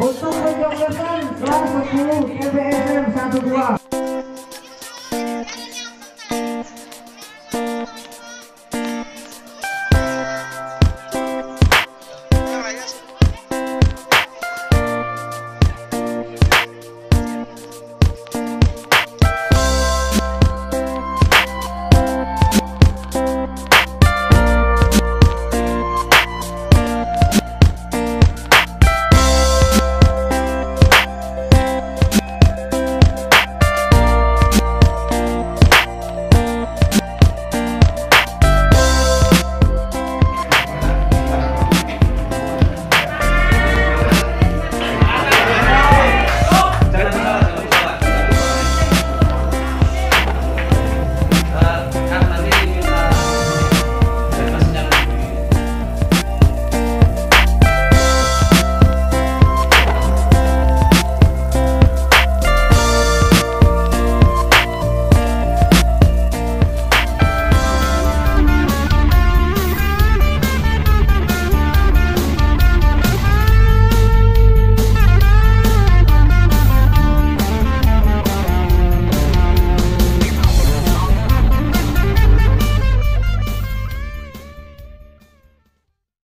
Untuk penjoglesan kelas 10 TBSM 12